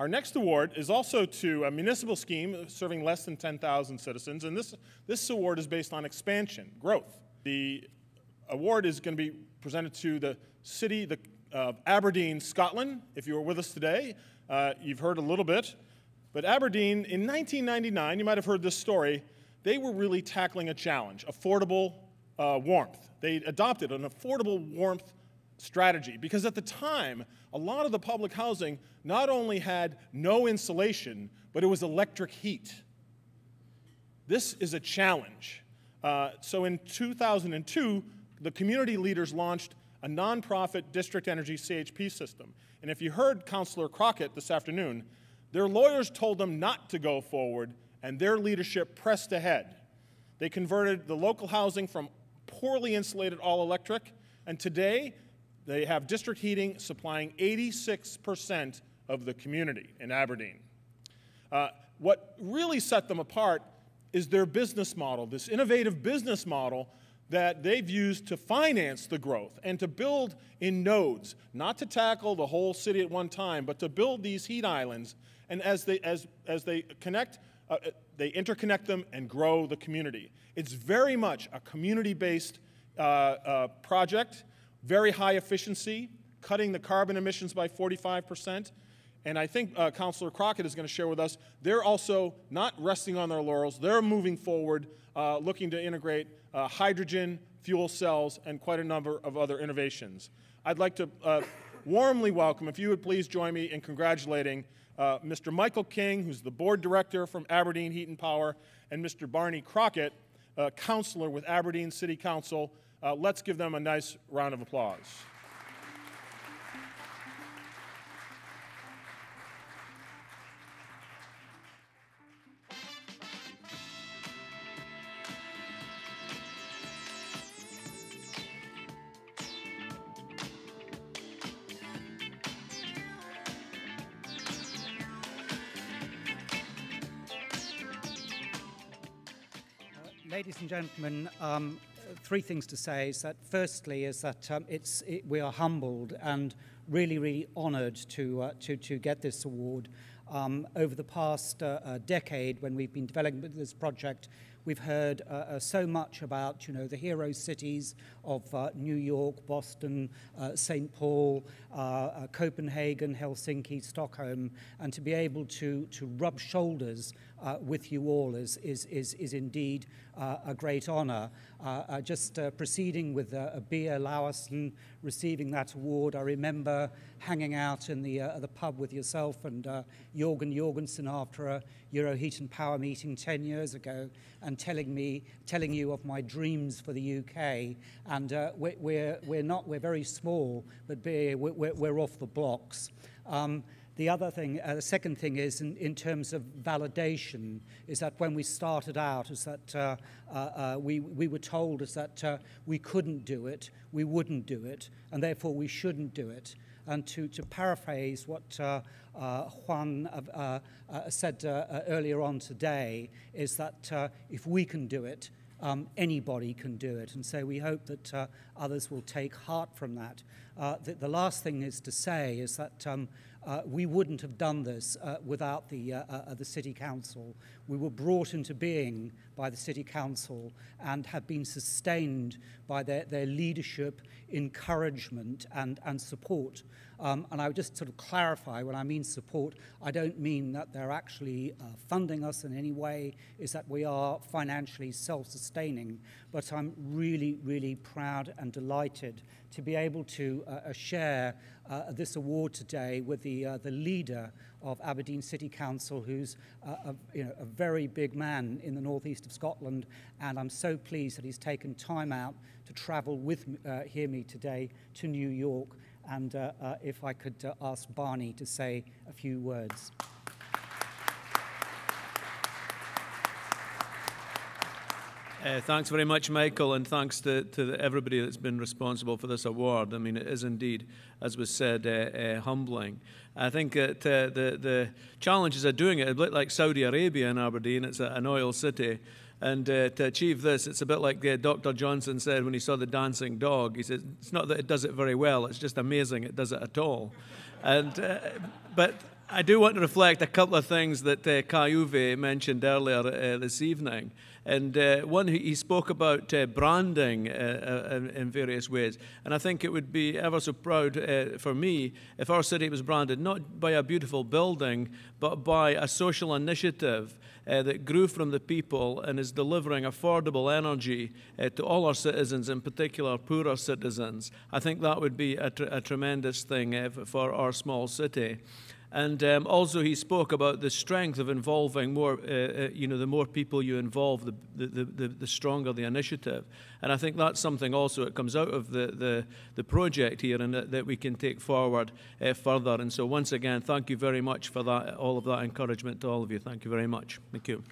Our next award is also to a municipal scheme serving less than 10,000 citizens, and this, this award is based on expansion, growth. The award is going to be presented to the city of Aberdeen, Scotland. If you were with us today, uh, you've heard a little bit. But Aberdeen, in 1999, you might have heard this story, they were really tackling a challenge affordable uh, warmth. They adopted an affordable warmth strategy because at the time, a lot of the public housing not only had no insulation, but it was electric heat. This is a challenge. Uh, so in 2002, the community leaders launched a nonprofit district energy CHP system. And if you heard Councillor Crockett this afternoon, their lawyers told them not to go forward, and their leadership pressed ahead. They converted the local housing from poorly insulated all electric, and today they have district heating supplying 86% of the community in Aberdeen. Uh, what really set them apart is their business model, this innovative business model that they've used to finance the growth and to build in nodes, not to tackle the whole city at one time, but to build these heat islands. And as they, as, as they connect, uh, uh they interconnect them and grow the community. It's very much a community-based uh, uh, project, very high efficiency, cutting the carbon emissions by 45%. And I think uh, Councillor Crockett is going to share with us, they're also not resting on their laurels. They're moving forward, uh, looking to integrate uh, hydrogen, fuel cells, and quite a number of other innovations. I'd like to uh, warmly welcome, if you would please join me in congratulating uh, Mr. Michael King, who's the board director from Aberdeen Heat and Power, and Mr. Barney Crockett, uh, councillor with Aberdeen City Council. Uh, let's give them a nice round of applause. ladies and gentlemen, um, three things to say is that firstly is that um, it's, it, we are humbled and really, really honoured to, uh, to, to get this award. Um, over the past uh, uh, decade when we've been developing this project, We've heard uh, uh, so much about, you know, the hero cities of uh, New York, Boston, uh, St. Paul, Copenhagen, Helsinki, Stockholm, and to be able to, to rub shoulders with you all is, is, is, is indeed a great honor. just proceeding with uh, Bia receiving that award, I remember hanging out in the, the pub with yourself and Jorgen Jorgensen after a Euroheat and Power meeting 10 years ago and telling me, telling you of my dreams for the UK. And uh, we're, we're, we're not, we're very small, but we're, we're off the blocks. Um, the other thing, uh, the second thing is in, in terms of validation, is that when we started out, is that uh, uh, uh we, we were told is that uh, we couldn't do it, we wouldn't do it, and therefore we shouldn't do it. And to, to paraphrase what uh, uh, Juan uh, uh, said uh, earlier on today, is that if we can do it, um, anybody can do it. And so we hope that others will take heart from that. The, the, last thing is to say is that um, uh, we wouldn't have done this uh, without the, uh, uh, the City Council. We were brought into being by the City Council and have been sustained by their, their leadership, encouragement and, and support. Um, and I would just sort of clarify, when I mean support, I don't mean that they're actually uh, funding us in any way, is that we are financially self-sustaining. But I'm really, really proud and delighted to be able to uh, share uh, this award today with the, uh, the leader of Aberdeen City Council, who's uh, a, you know, a very big man in the northeast of Scotland. And I'm so pleased that he's taken time out to travel with uh, hear me today to New York. And uh, uh, if I could uh, ask Barney to say a few words. Uh, thanks very much, Michael, and thanks to, to everybody that's been responsible for this award. I mean, it is indeed, as was said, uh, uh, humbling. I think that uh, the, the challenges of doing it, a bit like Saudi Arabia in Aberdeen, it's a, an oil city. And uh, to achieve this, it's a bit like uh, Dr. Johnson said when he saw the dancing dog. He said, it's not that it does it very well, it's just amazing it does it at all. And, but I do want to reflect a couple of things that uh, Kai Uwe mentioned earlier uh, this evening. And uh, one, he spoke about uh, branding uh, uh, in various ways. And I think it would be ever so proud uh, for me if our city was branded not by a beautiful building, but by a social initiative that grew from the people and is delivering affordable energy to all our citizens, in particular poorer citizens. I think that would be a, tr- a tremendous thing for our small city. And um, also, he spoke about the strength of involving more, uh, uh, you know, the more people you involve, the, the, the, the, stronger the initiative. And I think that's something also that comes out of the, the, the project here and that, that we can take forward uh, further. And so, once again, thank you very much for that, all of that encouragement to all of you. Thank you very much. Thank you.